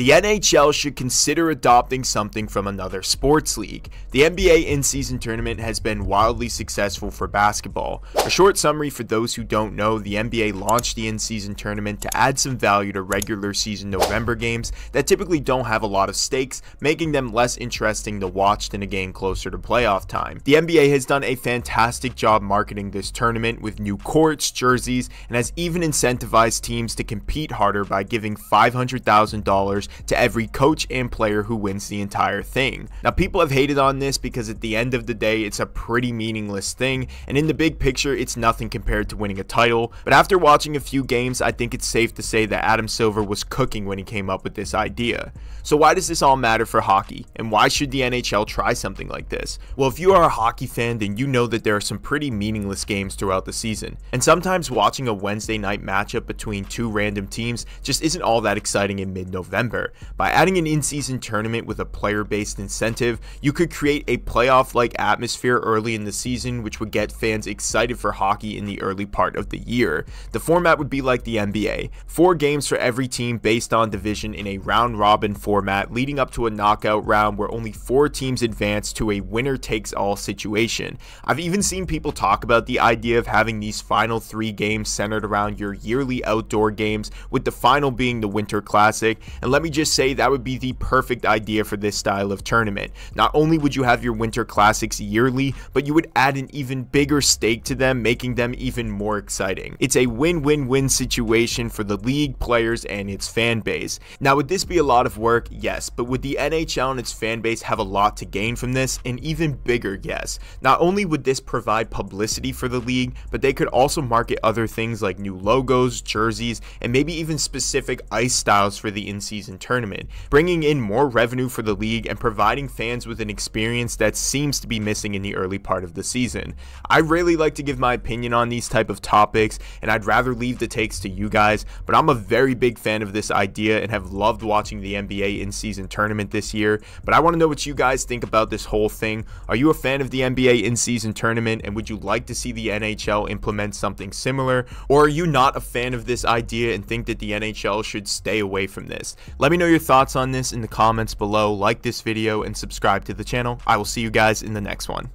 The NHL should consider adopting something from another sports league. The NBA in season tournament has been wildly successful for basketball. A short summary for those who don't know the NBA launched the in season tournament to add some value to regular season November games that typically don't have a lot of stakes, making them less interesting to watch than a game closer to playoff time. The NBA has done a fantastic job marketing this tournament with new courts, jerseys, and has even incentivized teams to compete harder by giving $500,000 to every coach and player who wins the entire thing. Now, people have hated on this because at the end of the day, it's a pretty meaningless thing, and in the big picture, it's nothing compared to winning a title. But after watching a few games, I think it's safe to say that Adam Silver was cooking when he came up with this idea. So, why does this all matter for hockey, and why should the NHL try something like this? Well, if you are a hockey fan, then you know that there are some pretty meaningless games throughout the season, and sometimes watching a Wednesday night matchup between two random teams just isn't all that exciting in mid November. By adding an in-season tournament with a player-based incentive, you could create a playoff-like atmosphere early in the season which would get fans excited for hockey in the early part of the year. The format would be like the NBA, four games for every team based on division in a round-robin format leading up to a knockout round where only four teams advance to a winner-takes-all situation. I've even seen people talk about the idea of having these final three games centered around your yearly outdoor games with the final being the Winter Classic, and let let me just say that would be the perfect idea for this style of tournament. Not only would you have your Winter Classics yearly, but you would add an even bigger stake to them, making them even more exciting. It's a win-win-win situation for the league, players, and its fan base. Now, would this be a lot of work? Yes, but would the NHL and its fan base have a lot to gain from this? An even bigger yes. Not only would this provide publicity for the league, but they could also market other things like new logos, jerseys, and maybe even specific ice styles for the in-season tournament, bringing in more revenue for the league and providing fans with an experience that seems to be missing in the early part of the season. I really like to give my opinion on these type of topics and I'd rather leave the takes to you guys, but I'm a very big fan of this idea and have loved watching the NBA in-season tournament this year, but I want to know what you guys think about this whole thing. Are you a fan of the NBA in-season tournament and would you like to see the NHL implement something similar or are you not a fan of this idea and think that the NHL should stay away from this? Let me know your thoughts on this in the comments below, like this video, and subscribe to the channel. I will see you guys in the next one.